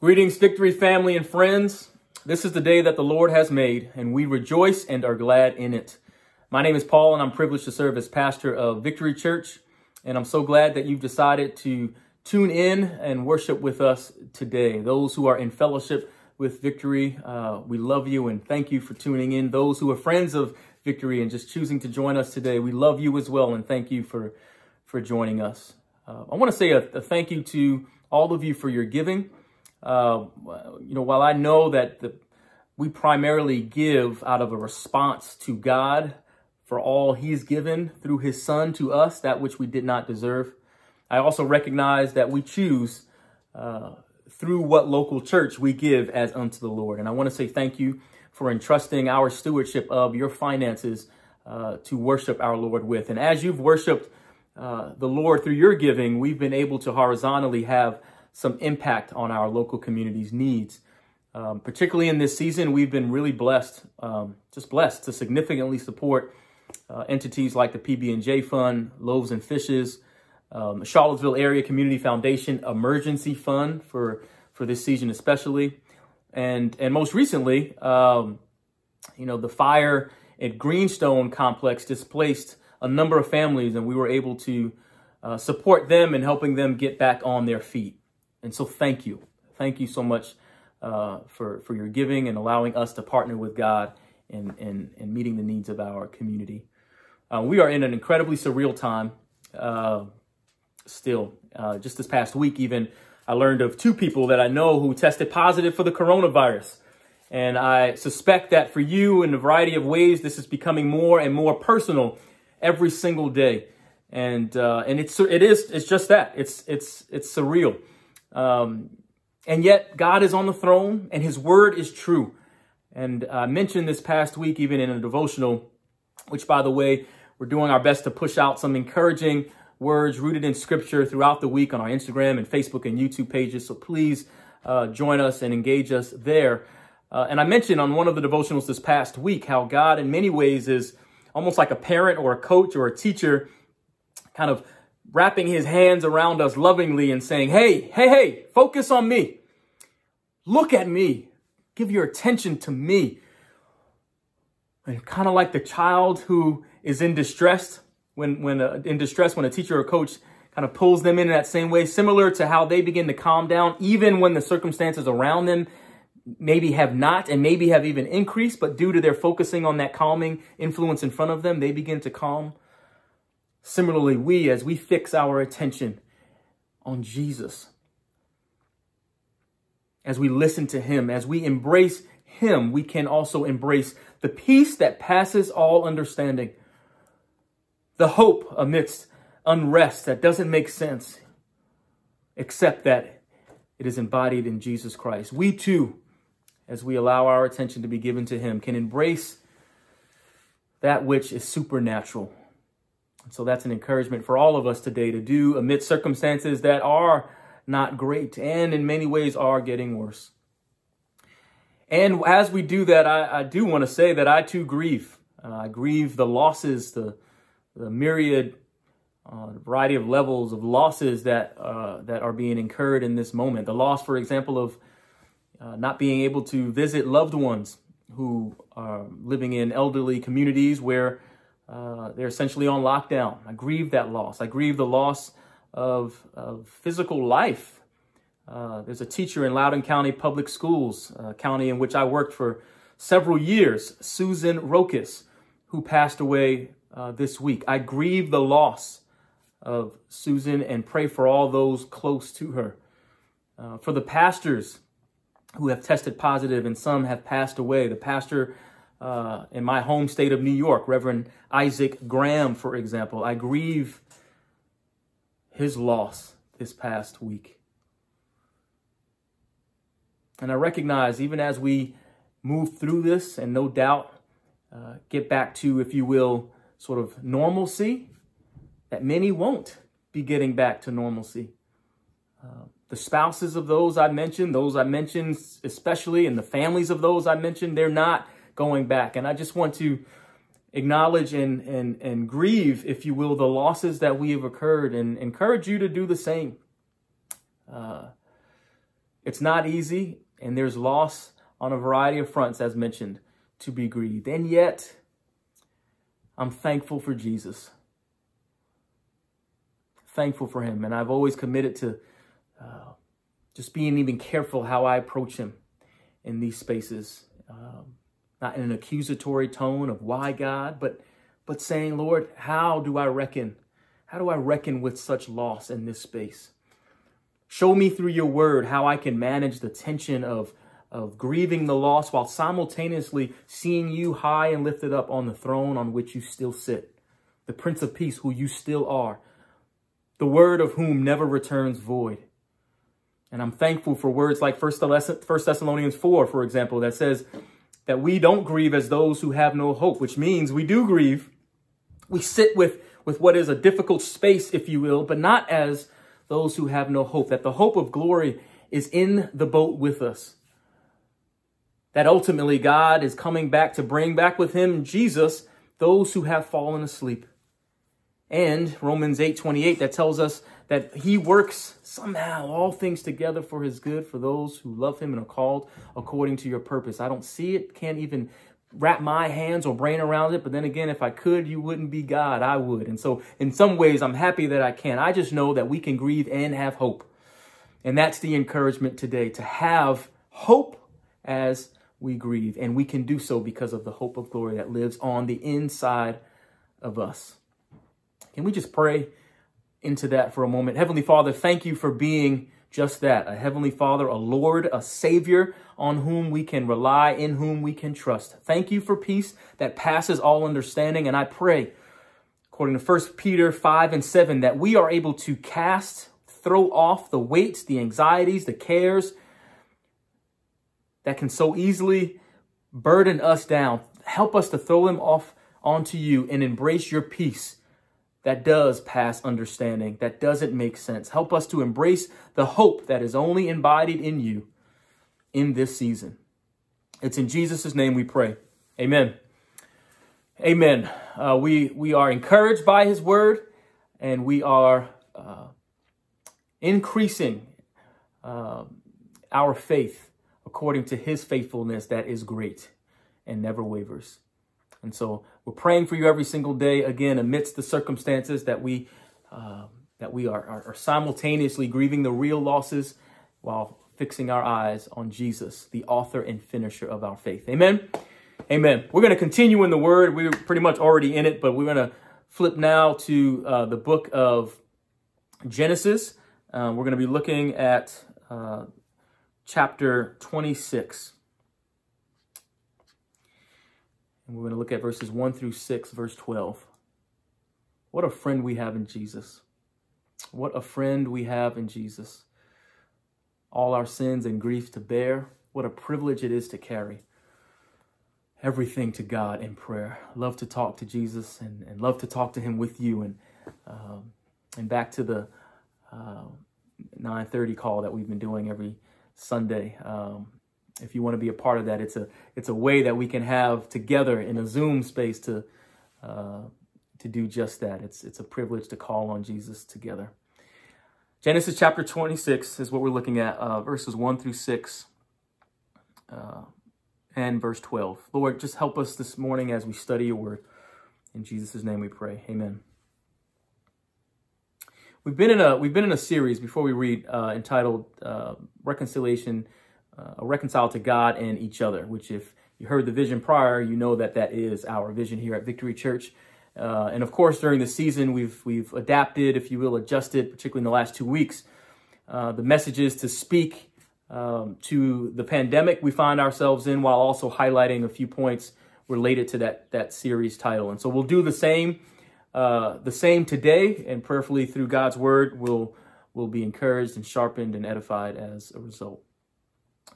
Greetings, Victory family and friends. This is the day that the Lord has made, and we rejoice and are glad in it. My name is Paul, and I'm privileged to serve as pastor of Victory Church. And I'm so glad that you've decided to tune in and worship with us today. Those who are in fellowship with Victory, uh, we love you and thank you for tuning in. Those who are friends of Victory and just choosing to join us today, we love you as well and thank you for, for joining us. Uh, I want to say a, a thank you to all of you for your giving. Uh, you know, while I know that the, we primarily give out of a response to God for all he's given through his son to us, that which we did not deserve. I also recognize that we choose uh, through what local church we give as unto the Lord. And I want to say thank you for entrusting our stewardship of your finances uh, to worship our Lord with. And as you've worshiped uh, the Lord through your giving, we've been able to horizontally have some impact on our local community's needs. Um, particularly in this season, we've been really blessed, um, just blessed to significantly support uh, entities like the PB&J Fund, Loaves and Fishes, um, Charlottesville Area Community Foundation Emergency Fund for, for this season especially. And, and most recently, um, you know, the fire at Greenstone Complex displaced a number of families and we were able to uh, support them and helping them get back on their feet. And so thank you. Thank you so much uh, for, for your giving and allowing us to partner with God in, in, in meeting the needs of our community. Uh, we are in an incredibly surreal time uh, still. Uh, just this past week, even, I learned of two people that I know who tested positive for the coronavirus. And I suspect that for you, in a variety of ways, this is becoming more and more personal every single day. And uh, and it's it is it's just that it's it's it's surreal. Um, and yet God is on the throne and his word is true. And I mentioned this past week, even in a devotional, which by the way, we're doing our best to push out some encouraging words rooted in scripture throughout the week on our Instagram and Facebook and YouTube pages. So please uh, join us and engage us there. Uh, and I mentioned on one of the devotionals this past week how God, in many ways, is almost like a parent or a coach or a teacher, kind of wrapping his hands around us lovingly and saying, Hey, hey, hey, focus on me. Look at me. Give your attention to me. And kind of like the child who is in distress, when, when uh, in distress, when a teacher or coach kind of pulls them in, in that same way, similar to how they begin to calm down, even when the circumstances around them maybe have not and maybe have even increased, but due to their focusing on that calming influence in front of them, they begin to calm. Similarly, we, as we fix our attention on Jesus, as we listen to him, as we embrace him, we can also embrace the peace that passes all understanding, the hope amidst unrest that doesn't make sense, except that it is embodied in Jesus Christ. We too, as we allow our attention to be given to him, can embrace that which is supernatural so that's an encouragement for all of us today to do amidst circumstances that are not great and in many ways are getting worse. And as we do that, I, I do want to say that I too grieve. Uh, I grieve the losses, the, the myriad uh, variety of levels of losses that uh, that are being incurred in this moment. The loss, for example, of uh, not being able to visit loved ones who are living in elderly communities where uh, they're essentially on lockdown. I grieve that loss. I grieve the loss of, of physical life. Uh, there's a teacher in Loudoun County Public Schools, a county in which I worked for several years, Susan Rokas, who passed away uh, this week. I grieve the loss of Susan and pray for all those close to her. Uh, for the pastors who have tested positive and some have passed away, the pastor uh, in my home state of New York, Reverend Isaac Graham, for example. I grieve his loss this past week. And I recognize, even as we move through this and no doubt uh, get back to, if you will, sort of normalcy, that many won't be getting back to normalcy. Uh, the spouses of those I mentioned, those I mentioned especially, and the families of those I mentioned, they're not going back. And I just want to acknowledge and, and, and grieve, if you will, the losses that we have occurred and encourage you to do the same. Uh, It's not easy, and there's loss on a variety of fronts, as mentioned, to be grieved. And yet, I'm thankful for Jesus. Thankful for him. And I've always committed to uh, just being even careful how I approach him in these spaces. Um, not in an accusatory tone of why God, but but saying, Lord, how do I reckon? How do I reckon with such loss in this space? Show me through your word how I can manage the tension of, of grieving the loss while simultaneously seeing you high and lifted up on the throne on which you still sit, the Prince of Peace, who you still are, the word of whom never returns void. And I'm thankful for words like 1 Thessalonians 4, for example, that says that we don't grieve as those who have no hope, which means we do grieve. We sit with, with what is a difficult space, if you will, but not as those who have no hope. That the hope of glory is in the boat with us. That ultimately God is coming back to bring back with him Jesus those who have fallen asleep. And Romans 8 28 that tells us that he works somehow all things together for his good for those who love him and are called according to your purpose. I don't see it, can't even wrap my hands or brain around it. But then again, if I could, you wouldn't be God. I would. And so in some ways, I'm happy that I can. I just know that we can grieve and have hope. And that's the encouragement today to have hope as we grieve. And we can do so because of the hope of glory that lives on the inside of us. Can we just pray into that for a moment? Heavenly Father, thank you for being just that a Heavenly Father, a Lord, a Savior on whom we can rely, in whom we can trust. Thank you for peace that passes all understanding. And I pray, according to 1 Peter 5 and 7, that we are able to cast, throw off the weights, the anxieties, the cares that can so easily burden us down. Help us to throw them off onto you and embrace your peace that does pass understanding, that doesn't make sense. Help us to embrace the hope that is only embodied in you in this season. It's in Jesus' name we pray. Amen. Amen. Uh, we, we are encouraged by his word and we are uh, increasing uh, our faith according to his faithfulness that is great and never wavers. And so we're praying for you every single day, again, amidst the circumstances that we uh, that we are, are, are simultaneously grieving the real losses while fixing our eyes on Jesus, the author and finisher of our faith. Amen. Amen. We're going to continue in the word. We're pretty much already in it, but we're going to flip now to uh, the book of Genesis. Uh, we're going to be looking at uh, chapter 26. And we're going to look at verses 1 through 6, verse 12. What a friend we have in Jesus. What a friend we have in Jesus. All our sins and grief to bear. What a privilege it is to carry everything to God in prayer. Love to talk to Jesus and, and love to talk to him with you. And, um, and back to the uh, 9.30 call that we've been doing every Sunday. Um, if you want to be a part of that, it's a it's a way that we can have together in a Zoom space to uh, to do just that. It's it's a privilege to call on Jesus together. Genesis chapter 26 is what we're looking at, uh, verses 1 through 6 uh, and verse 12. Lord, just help us this morning as we study your word. In Jesus' name we pray. Amen. We've been in a we've been in a series before we read uh, entitled uh, Reconciliation uh, reconciled to God and each other, which if you heard the vision prior, you know that that is our vision here at Victory Church. Uh, and of course, during the season, we've we've adapted, if you will, adjusted, particularly in the last two weeks, uh, the messages to speak um, to the pandemic we find ourselves in, while also highlighting a few points related to that that series title. And so we'll do the same, uh, the same today, and prayerfully through God's word, we'll will be encouraged and sharpened and edified as a result.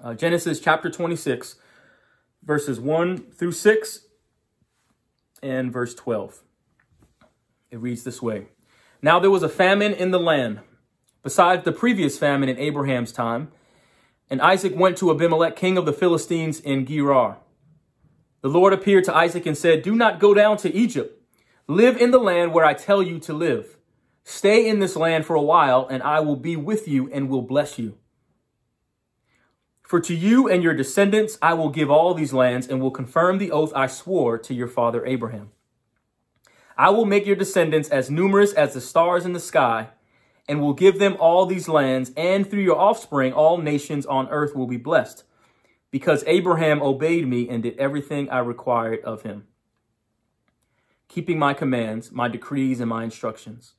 Uh, Genesis chapter 26, verses 1 through 6 and verse 12. It reads this way. Now there was a famine in the land, besides the previous famine in Abraham's time, and Isaac went to Abimelech, king of the Philistines in Gerar. The Lord appeared to Isaac and said, Do not go down to Egypt. Live in the land where I tell you to live. Stay in this land for a while, and I will be with you and will bless you. For to you and your descendants I will give all these lands and will confirm the oath I swore to your father Abraham. I will make your descendants as numerous as the stars in the sky and will give them all these lands, and through your offspring all nations on earth will be blessed, because Abraham obeyed me and did everything I required of him, keeping my commands, my decrees, and my instructions.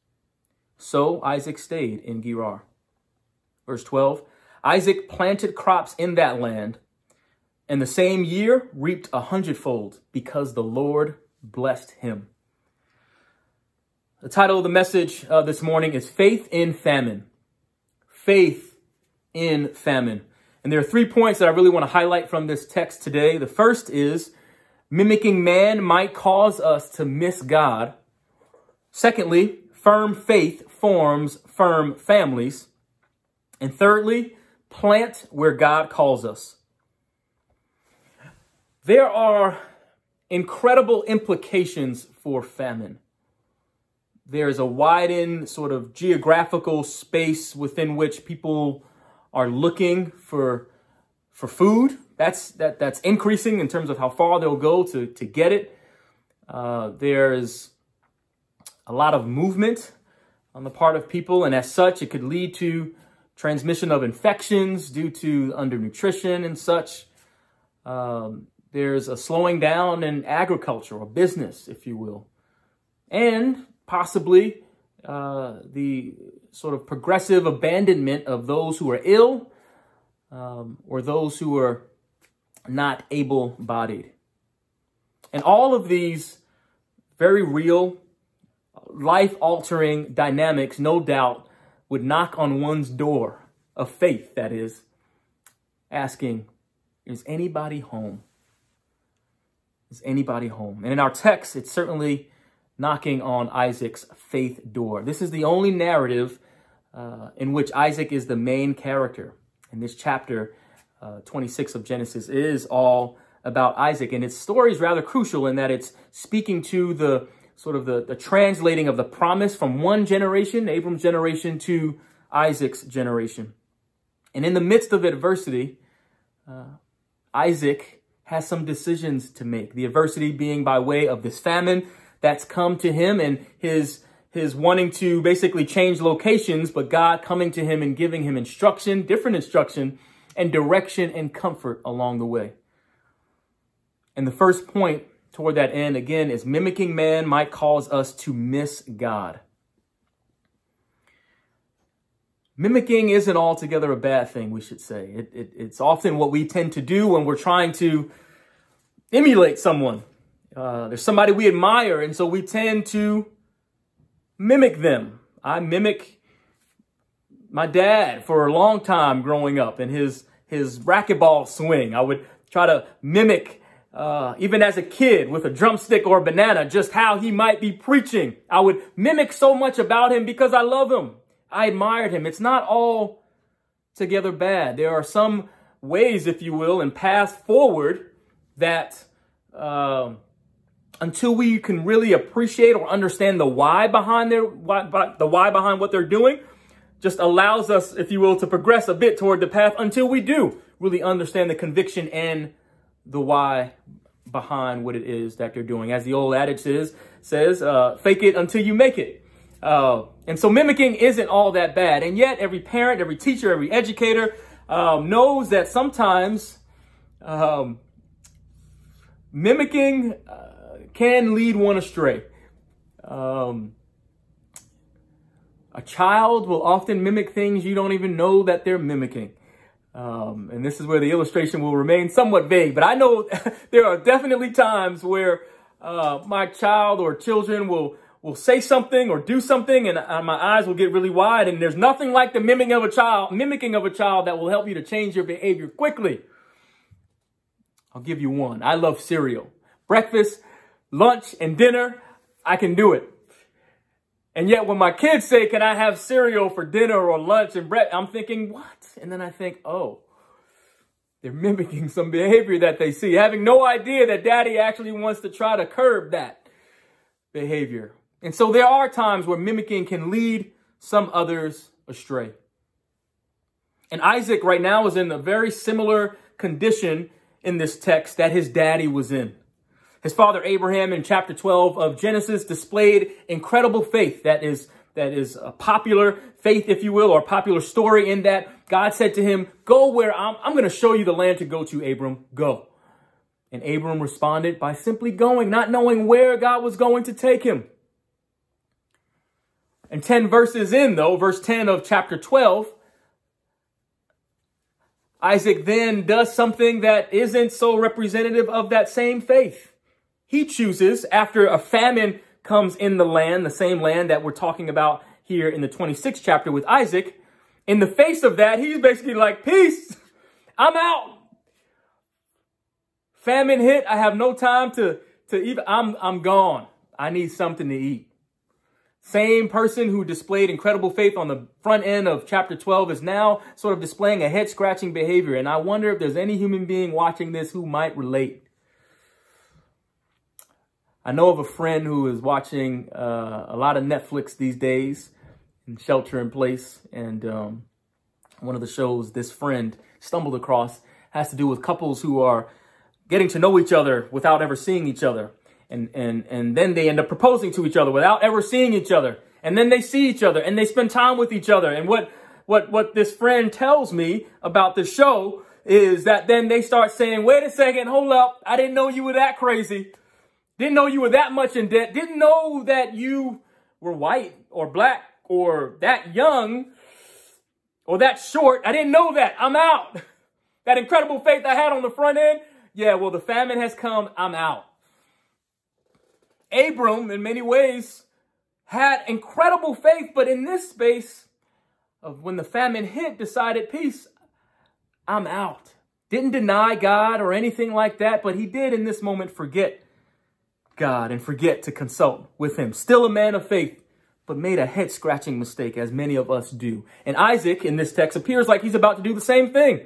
So Isaac stayed in Gerar. Verse 12 Isaac planted crops in that land, and the same year reaped a hundredfold because the Lord blessed him. The title of the message uh, this morning is Faith in Famine. Faith in Famine. And there are three points that I really want to highlight from this text today. The first is mimicking man might cause us to miss God. Secondly, firm faith forms firm families. And thirdly, plant where God calls us. There are incredible implications for famine. There's a widened sort of geographical space within which people are looking for for food. That's that that's increasing in terms of how far they'll go to to get it. Uh, there's a lot of movement on the part of people, and as such, it could lead to transmission of infections due to undernutrition and such. Um, there's a slowing down in agriculture or business, if you will. And possibly uh, the sort of progressive abandonment of those who are ill um, or those who are not able bodied. And all of these very real, life altering dynamics, no doubt, would knock on one's door of faith, that is, asking, Is anybody home? Is anybody home? And in our text, it's certainly knocking on Isaac's faith door. This is the only narrative uh, in which Isaac is the main character. And this chapter uh, 26 of Genesis is all about Isaac. And its story is rather crucial in that it's speaking to the sort of the, the translating of the promise from one generation, Abram's generation, to Isaac's generation. And in the midst of adversity, uh, Isaac has some decisions to make. The adversity being by way of this famine that's come to him and his his wanting to basically change locations, but God coming to him and giving him instruction, different instruction, and direction and comfort along the way. And the first point toward that end, again, is mimicking man might cause us to miss God. Mimicking isn't altogether a bad thing, we should say. It, it, it's often what we tend to do when we're trying to emulate someone. Uh, there's somebody we admire, and so we tend to mimic them. I mimic my dad for a long time growing up and his his racquetball swing. I would try to mimic, uh, even as a kid with a drumstick or a banana, just how he might be preaching. I would mimic so much about him because I love him. I admired him. It's not all together bad. There are some ways, if you will, and paths forward that um, until we can really appreciate or understand the why behind their why, the why behind what they're doing, just allows us, if you will, to progress a bit toward the path until we do really understand the conviction and the why behind what it is that they're doing. As the old adage is, says, uh, fake it until you make it. Uh, and so mimicking isn't all that bad. And yet every parent, every teacher, every educator um, knows that sometimes um, mimicking uh, can lead one astray. Um, a child will often mimic things you don't even know that they're mimicking. Um, and this is where the illustration will remain somewhat vague, but I know there are definitely times where uh, my child or children will will say something or do something and uh, my eyes will get really wide and there's nothing like the mimicking of a child mimicking of a child that will help you to change your behavior quickly i'll give you one i love cereal breakfast lunch and dinner, I can do it. And yet when my kids say, can I have cereal for dinner or lunch and bread? I'm thinking, what? And then I think, oh, they're mimicking some behavior that they see, having no idea that daddy actually wants to try to curb that behavior. And so there are times where mimicking can lead some others astray. And Isaac right now is in a very similar condition in this text that his daddy was in. His father Abraham in chapter 12 of Genesis displayed incredible faith that is that is a popular faith, if you will, or a popular story in that God said to him, go where I'm, I'm going to show you the land to go to, Abram, go. And Abram responded by simply going, not knowing where God was going to take him. And 10 verses in, though, verse 10 of chapter 12, Isaac then does something that isn't so representative of that same faith. He chooses, after a famine comes in the land, the same land that we're talking about here in the 26th chapter with Isaac, in the face of that, he's basically like, peace, I'm out. Famine hit, I have no time to, to even, I'm, I'm gone. I need something to eat. Same person who displayed incredible faith on the front end of chapter 12 is now sort of displaying a head scratching behavior. And I wonder if there's any human being watching this who might relate. I know of a friend who is watching uh, a lot of Netflix these days and shelter in place. And um, one of the shows this friend stumbled across has to do with couples who are getting to know each other without ever seeing each other. And, and, and then they end up proposing to each other without ever seeing each other. And then they see each other and they spend time with each other. And what, what, what this friend tells me about the show is that then they start saying, wait a second, hold up. I didn't know you were that crazy. Didn't know you were that much in debt. Didn't know that you were white or black or that young or that short. I didn't know that. I'm out. That incredible faith I had on the front end. Yeah, well, the famine has come. I'm out. Abram, in many ways, had incredible faith, but in this space of when the famine hit, decided, peace, I'm out. Didn't deny God or anything like that, but he did in this moment forget God and forget to consult with him. Still a man of faith, but made a head scratching mistake as many of us do. And Isaac in this text appears like he's about to do the same thing.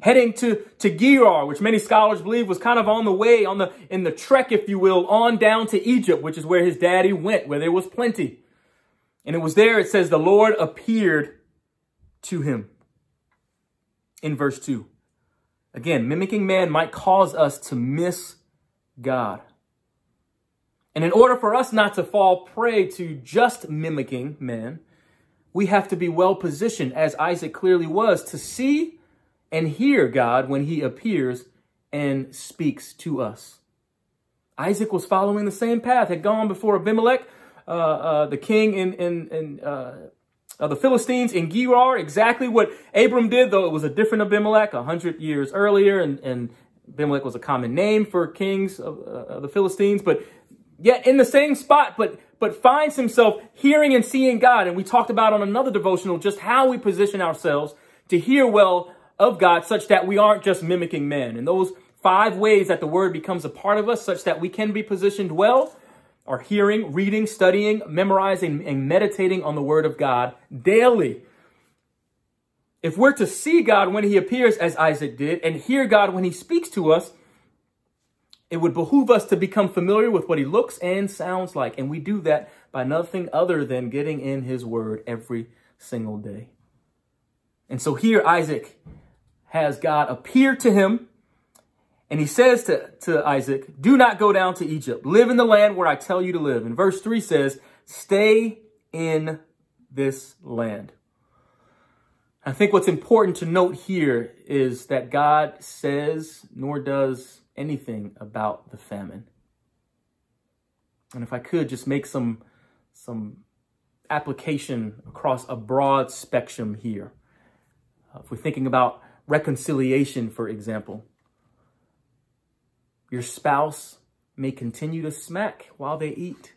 Heading to, to Gerar, which many scholars believe was kind of on the way, on the, in the trek, if you will, on down to Egypt, which is where his daddy went, where there was plenty. And it was there, it says, the Lord appeared to him in verse 2. Again, mimicking man might cause us to miss God. And in order for us not to fall prey to just mimicking man, we have to be well positioned, as Isaac clearly was, to see and hear God when he appears and speaks to us. Isaac was following the same path, had gone before Abimelech, uh, uh, the king in, in, in uh, the Philistines in Gerar, exactly what Abram did, though it was a different Abimelech a hundred years earlier, and, and Abimelech was a common name for kings of, uh, of the Philistines, but yet in the same spot, but but finds himself hearing and seeing God. And we talked about on another devotional just how we position ourselves to hear well of God such that we aren't just mimicking men. And those five ways that the word becomes a part of us such that we can be positioned well are hearing, reading, studying, memorizing, and meditating on the word of God daily. If we're to see God when he appears as Isaac did and hear God when he speaks to us, it would behoove us to become familiar with what he looks and sounds like. And we do that by nothing other than getting in his word every single day. And so here Isaac has God appear to him. And he says to, to Isaac, do not go down to Egypt. Live in the land where I tell you to live. And verse 3 says, stay in this land. I think what's important to note here is that God says, nor does anything about the famine. And if I could just make some, some application across a broad spectrum here. Uh, if we're thinking about reconciliation, for example, your spouse may continue to smack while they eat.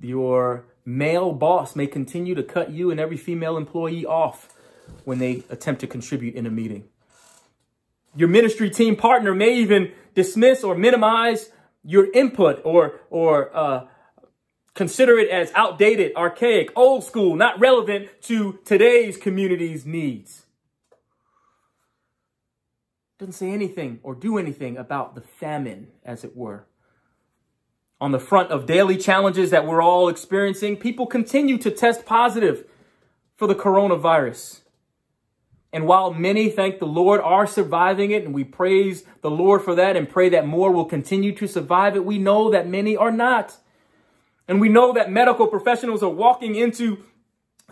Your male boss may continue to cut you and every female employee off when they attempt to contribute in a meeting. Your ministry team partner may even dismiss or minimize your input or, or uh, consider it as outdated, archaic, old school, not relevant to today's community's needs. Doesn't say anything or do anything about the famine, as it were. On the front of daily challenges that we're all experiencing, people continue to test positive for the coronavirus. And while many, thank the Lord, are surviving it, and we praise the Lord for that and pray that more will continue to survive it, we know that many are not. And we know that medical professionals are walking into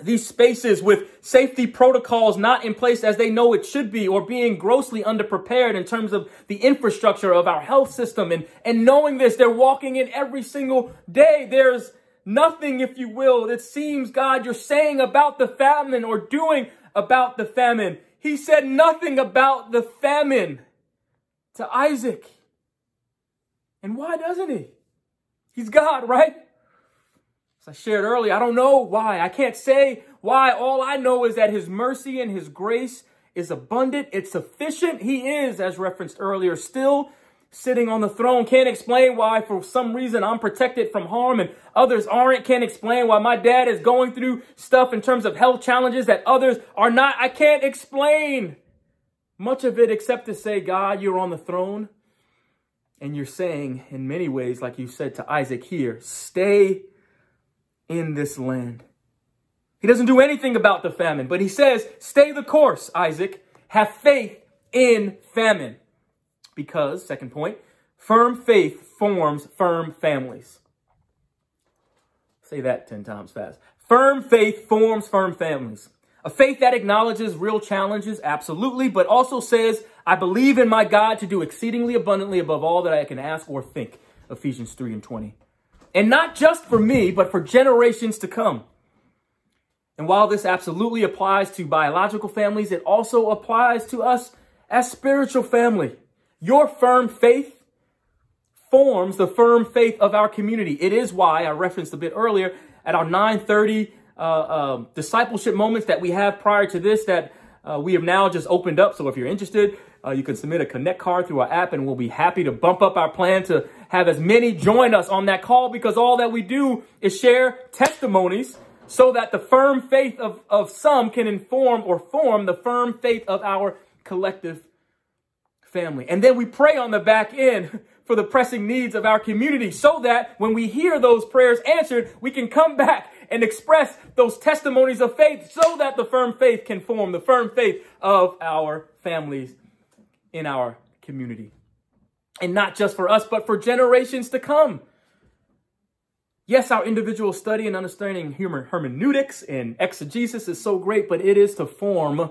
these spaces with safety protocols not in place as they know it should be or being grossly underprepared in terms of the infrastructure of our health system. And, and knowing this, they're walking in every single day. There's nothing, if you will, that seems, God, you're saying about the famine or doing about the famine. He said nothing about the famine to Isaac. And why doesn't he? He's God, right? As I shared earlier, I don't know why. I can't say why. All I know is that his mercy and his grace is abundant. It's sufficient. He is, as referenced earlier, still sitting on the throne. Can't explain why for some reason I'm protected from harm and others aren't. Can't explain why my dad is going through stuff in terms of health challenges that others are not. I can't explain much of it except to say, God, you're on the throne. And you're saying, in many ways, like you said to Isaac here, stay in this land. He doesn't do anything about the famine, but he says, stay the course, Isaac. Have faith in famine because, second point, firm faith forms firm families. Say that 10 times fast. Firm faith forms firm families. A faith that acknowledges real challenges, absolutely, but also says, I believe in my God to do exceedingly abundantly above all that I can ask or think. Ephesians 3 and 20. And not just for me, but for generations to come. And while this absolutely applies to biological families, it also applies to us as spiritual family. Your firm faith forms the firm faith of our community. It is why I referenced a bit earlier at our 930 uh, uh, discipleship moments that we have prior to this that uh, we have now just opened up. So if you're interested, uh, you can submit a connect card through our app and we'll be happy to bump up our plan to have as many join us on that call because all that we do is share testimonies so that the firm faith of, of some can inform or form the firm faith of our collective family. And then we pray on the back end for the pressing needs of our community so that when we hear those prayers answered, we can come back and express those testimonies of faith so that the firm faith can form the firm faith of our families in our community. And not just for us, but for generations to come. Yes, our individual study and understanding human hermeneutics and exegesis is so great, but it is to form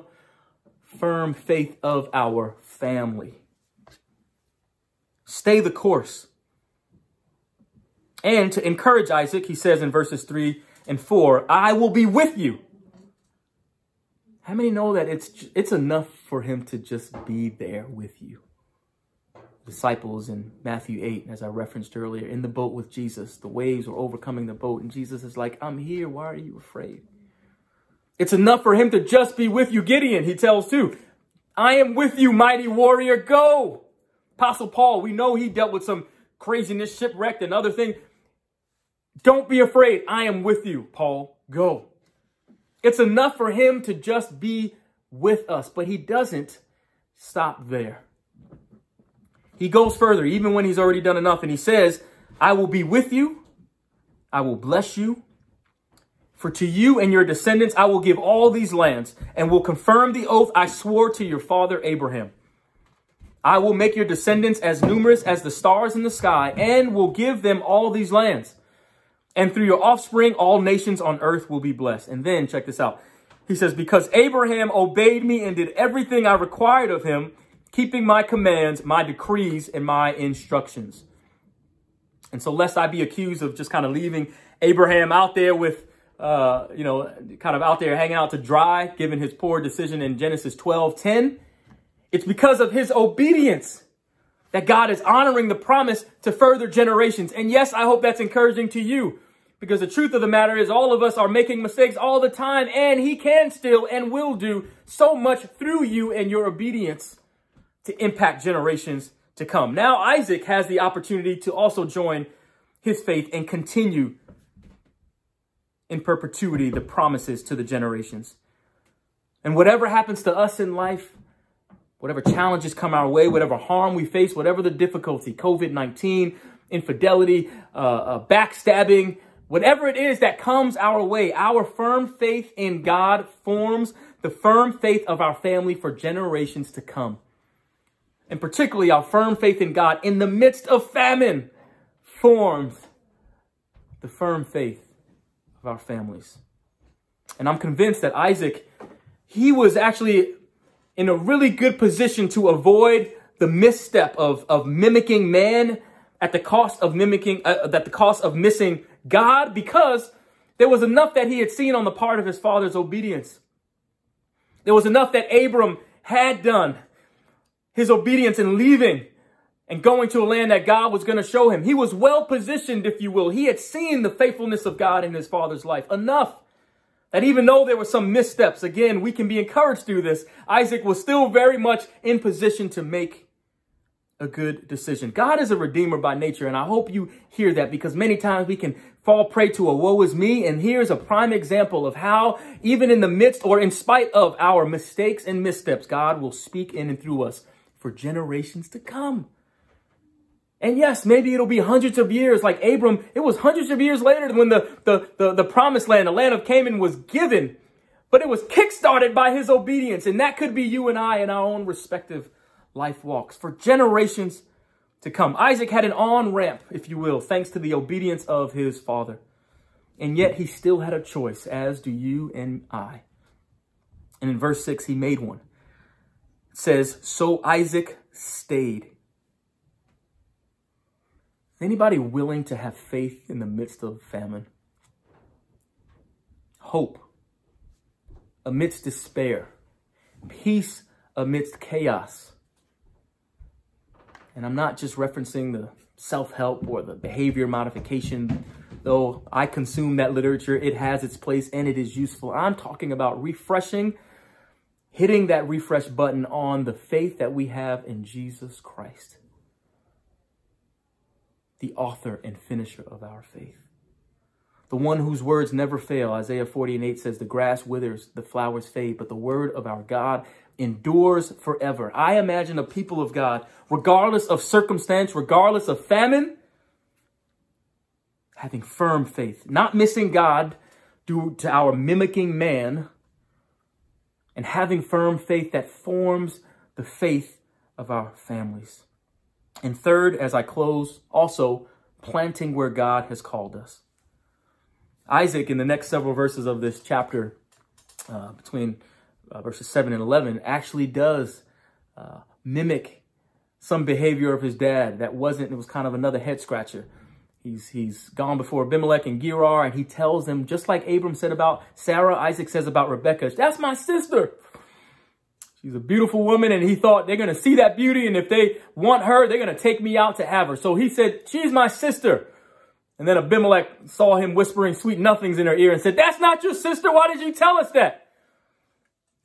firm faith of our family. Stay the course. And to encourage Isaac, he says in verses 3 and 4, I will be with you. How many know that it's it's enough for him to just be there with you? Disciples in Matthew 8, as I referenced earlier, in the boat with Jesus, the waves were overcoming the boat, and Jesus is like, I'm here. Why are you afraid? It's enough for him to just be with you. Gideon, he tells too, I am with you, mighty warrior. Go. Apostle Paul, we know he dealt with some craziness, shipwrecked, and other things. Don't be afraid. I am with you, Paul. Go. It's enough for him to just be with us, but he doesn't stop there. He goes further, even when he's already done enough, and he says, I will be with you. I will bless you. For to you and your descendants I will give all these lands and will confirm the oath I swore to your father Abraham. I will make your descendants as numerous as the stars in the sky and will give them all these lands. And through your offspring, all nations on earth will be blessed. And then check this out. He says, because Abraham obeyed me and did everything I required of him, keeping my commands, my decrees, and my instructions. And so lest I be accused of just kind of leaving Abraham out there with uh, you know, kind of out there hanging out to dry, given his poor decision in Genesis 12, 10. It's because of his obedience that God is honoring the promise to further generations. And yes, I hope that's encouraging to you because the truth of the matter is all of us are making mistakes all the time and he can still and will do so much through you and your obedience to impact generations to come. Now, Isaac has the opportunity to also join his faith and continue in perpetuity the promises to the generations. And whatever happens to us in life, whatever challenges come our way, whatever harm we face, whatever the difficulty, COVID-19, infidelity, uh, uh, backstabbing, whatever it is that comes our way, our firm faith in God forms the firm faith of our family for generations to come. And particularly our firm faith in God in the midst of famine forms the firm faith of our families. And I'm convinced that Isaac, he was actually in a really good position to avoid the misstep of, of mimicking man at the cost of mimicking, uh, at the cost of missing God because there was enough that he had seen on the part of his father's obedience. There was enough that Abram had done. His obedience in leaving and going to a land that God was going to show him. He was well positioned, if you will. He had seen the faithfulness of God in his father's life enough that even though there were some missteps, again, we can be encouraged through this. Isaac was still very much in position to make a good decision. God is a redeemer by nature, and I hope you hear that because many times we can fall prey to a woe is me. And here's a prime example of how, even in the midst or in spite of our mistakes and missteps, God will speak in and through us for generations to come. And yes, maybe it'll be hundreds of years like Abram. It was hundreds of years later when the, the, the, the promised land, the land of Canaan was given. But it was kickstarted by his obedience. And that could be you and I in our own respective life walks for generations to come. Isaac had an on-ramp, if you will, thanks to the obedience of his father. And yet he still had a choice, as do you and I. And in verse 6, he made one. It says, So Isaac stayed. Anybody willing to have faith in the midst of famine? Hope amidst despair, peace amidst chaos. And I'm not just referencing the self-help or the behavior modification, though I consume that literature, it has its place and it is useful. I'm talking about refreshing, hitting that refresh button on the faith that we have in Jesus Christ the author and finisher of our faith. The one whose words never fail. Isaiah 40 and 8 says, The grass withers, the flowers fade, but the word of our God endures forever. I imagine a people of God, regardless of circumstance, regardless of famine, having firm faith, not missing God due to our mimicking man, and having firm faith that forms the faith of our families. And third, as I close, also planting where God has called us. Isaac, in the next several verses of this chapter, uh, between uh, verses 7 and 11, actually does uh, mimic some behavior of his dad that wasn't, it was kind of another head scratcher. He's, he's gone before Abimelech and Gerar, and he tells them, just like Abram said about Sarah, Isaac says about Rebekah, that's my sister. She's a beautiful woman, and he thought they're going to see that beauty, and if they want her, they're going to take me out to have her. So he said, she's my sister. And then Abimelech saw him whispering sweet nothings in her ear and said, that's not your sister. Why did you tell us that?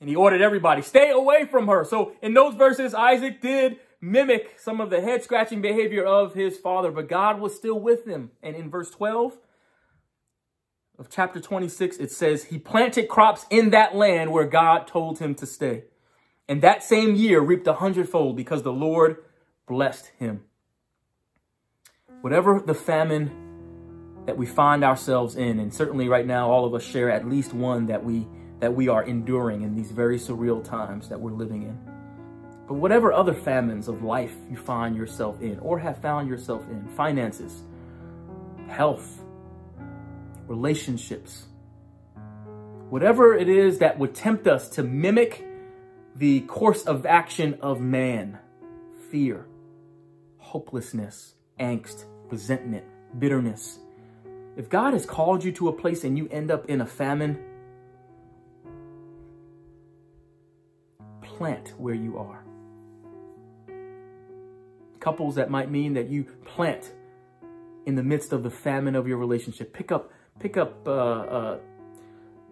And he ordered everybody, stay away from her. So in those verses, Isaac did mimic some of the head scratching behavior of his father, but God was still with him. And in verse 12 of chapter 26, it says, he planted crops in that land where God told him to stay and that same year reaped a hundredfold because the Lord blessed him. Whatever the famine that we find ourselves in, and certainly right now all of us share at least one that we that we are enduring in these very surreal times that we're living in. But whatever other famines of life you find yourself in or have found yourself in, finances, health, relationships, whatever it is that would tempt us to mimic the course of action of man fear, hopelessness, angst, resentment, bitterness. If God has called you to a place and you end up in a famine, plant where you are. Couples, that might mean that you plant in the midst of the famine of your relationship. Pick up, pick up uh, uh,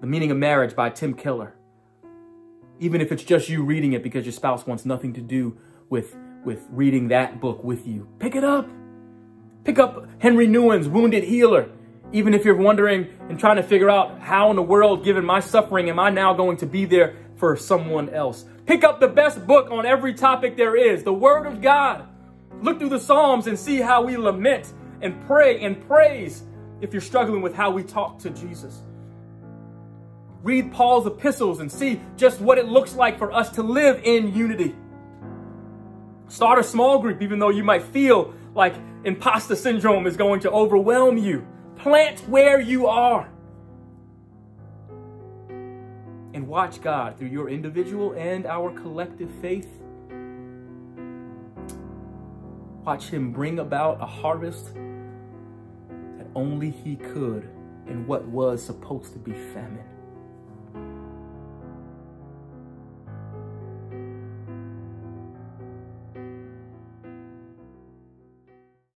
The Meaning of Marriage by Tim Keller even if it's just you reading it because your spouse wants nothing to do with, with reading that book with you. Pick it up. Pick up Henri Nouwen's Wounded Healer. Even if you're wondering and trying to figure out how in the world, given my suffering, am I now going to be there for someone else? Pick up the best book on every topic there is, the Word of God. Look through the Psalms and see how we lament and pray and praise if you're struggling with how we talk to Jesus. Read Paul's epistles and see just what it looks like for us to live in unity. Start a small group, even though you might feel like imposter syndrome is going to overwhelm you. Plant where you are. And watch God through your individual and our collective faith. Watch Him bring about a harvest that only He could in what was supposed to be famine.